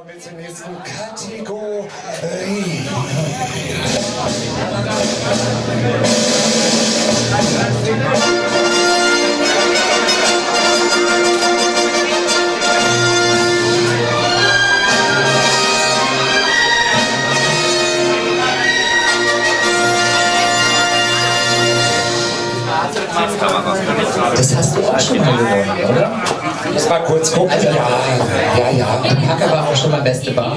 kommen wir zur nächsten Kategorie. Das hast du auch schon mal gewonnen, oder? Muss mal kurz gucken. Also, ja, ja, ja. Die Packer war auch schon mal beste Bar.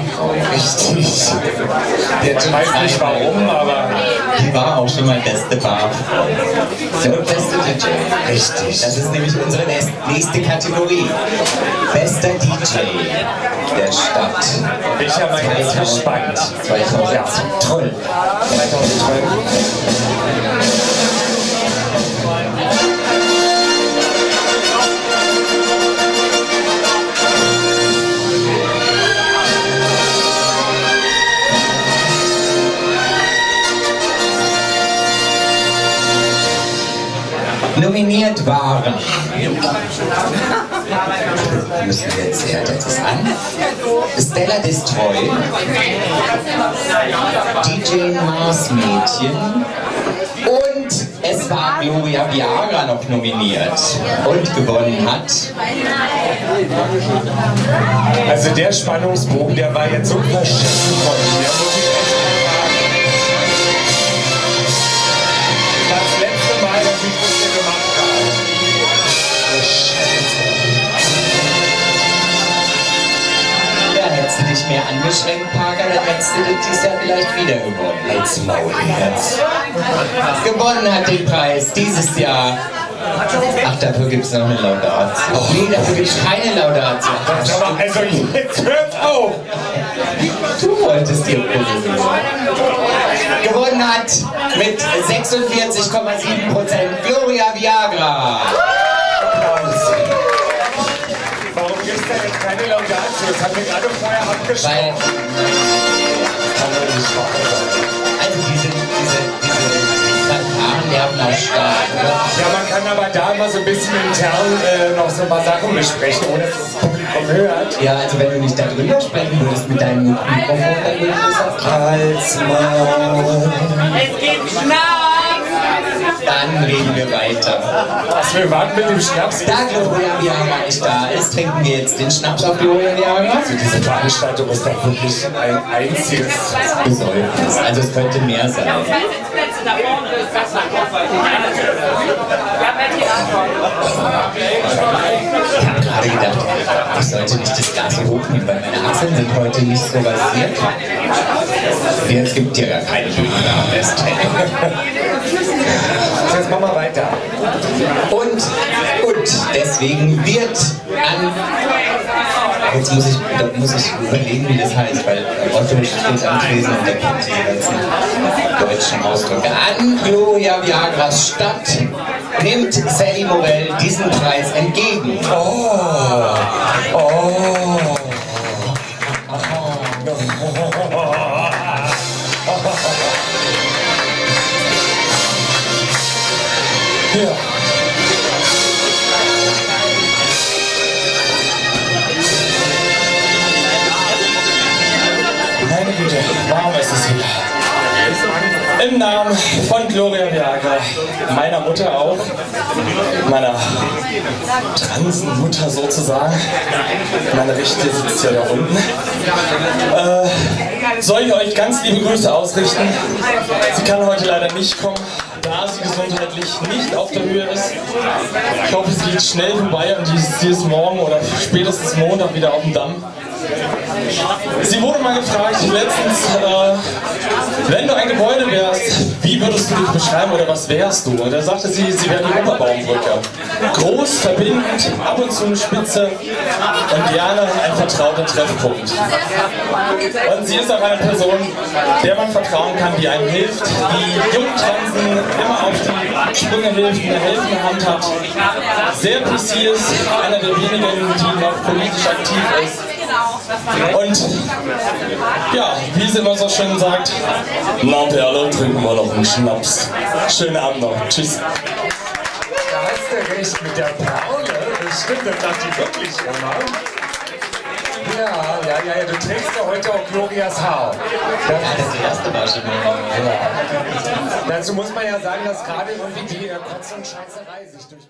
richtig. Jetzt weiß nicht warum, aber Die war auch schon mal beste Bar. Und beste DJ. richtig. Das ist nämlich unsere nächste- Kategorie. Bester DJ der Stadt. Ich ja mal ganz gespannt. 2000. Ja, Toll. 2012. Nominiert waren. Müssen wir jetzt her, das an. Stella Destroy. DJ Mars Mädchen. Und es war Gloria Viagra noch nominiert und gewonnen hat. Also der Spannungsbogen, der war jetzt so verschissen von muss angeschränkt, Parker, dann hättest du das dieses Jahr vielleicht wieder gewonnen. Als Maulherz. Gewonnen hat den Preis dieses Jahr. Ach, dafür gibt es noch eine Laudatio. Nee, dafür gibt es keine Laudatio. Also jetzt hört auf! Du wolltest dir. Gewonnen hat mit 46,7% Gloria Viagra. Keine Laudatio? Das haben wir gerade vorher abgesprochen. Weil, kann doch nicht wahr sein. also diese, diese, diese Verfahren nerven auch stark. Oder? Ja, man kann aber da mal so ein bisschen intern äh, noch so ein paar Sachen besprechen, ohne dass das Publikum hört. Ja, also wenn du nicht darüber sprechen würdest mit deinem Mikrofon, dann würde ich das Maul. Es gibt Schnaps! Dann reden wir weiter. Was wir warten mit dem Schnaps. Da Gloria Viagra nicht da ist, trinken wir jetzt den Schnaps auf Gloria Viagra. Also diese Veranstaltung ist doch wirklich ein einziges. Besäufnis. Also es könnte mehr sein. Die. Ich habe gerade gedacht, ich sollte nicht das Glas so hochnehmen, weil meine Achseln sind heute nicht so rasiert. Jetzt gibt ja gar keine Bühne am besten. Jetzt machen wir weiter. Und, und deswegen wird an. Jetzt muss ich, da muss ich überlegen, wie das heißt, weil Otto steht am Tresen und der kennt die ganzen deutschen Ausdrücke. An Gloria Viagras Stadt nimmt Sally Morell diesen Preis entgegen. Oh. Oh. Ja. Meine Güte, warm ist es hier. Im Namen von Gloria Viagra, meiner Mutter auch, meiner Transenmutter sozusagen, meine Rechte sitzt ja da unten, äh, soll ich euch ganz liebe Grüße ausrichten. Sie kann heute leider nicht kommen, da sie gesundheitlich nicht auf der Höhe ist. Ich hoffe, es geht schnell vorbei und sie sie ist morgen oder spätestens Montag wieder auf dem Damm. Sie wurde mal gefragt letztens, äh, wenn du ein Gebäude wärst, wie würdest du dich beschreiben oder was wärst du? Und da sagte sie, sie wäre die Oberbaumbrücke. Groß, verbindend, ab und zu eine Spitze und gerne ein vertrauter Treffpunkt. Und sie ist auch eine Person, der man vertrauen kann, die einem hilft, die jungen Transen immer auf die Sprünge hilft, eine helfende Hand hat. Sehr ist, einer der wenigen, die noch politisch aktiv ist. Und ja, wie sie immer so schön sagt, na Perle, trinken wir noch einen Schnaps. Schönen Abend noch. Tschüss. Da hast du recht mit der Perle. Das stimmt, das sagt die wirklich immer. Ja, ja, ja, ja, du trägst ja heute auch Glorias Haar. Das Ja, das ist die erste schon mal. Dazu muss man ja sagen, dass gerade irgendwie die äh, Kotz und Scheißerei sich durch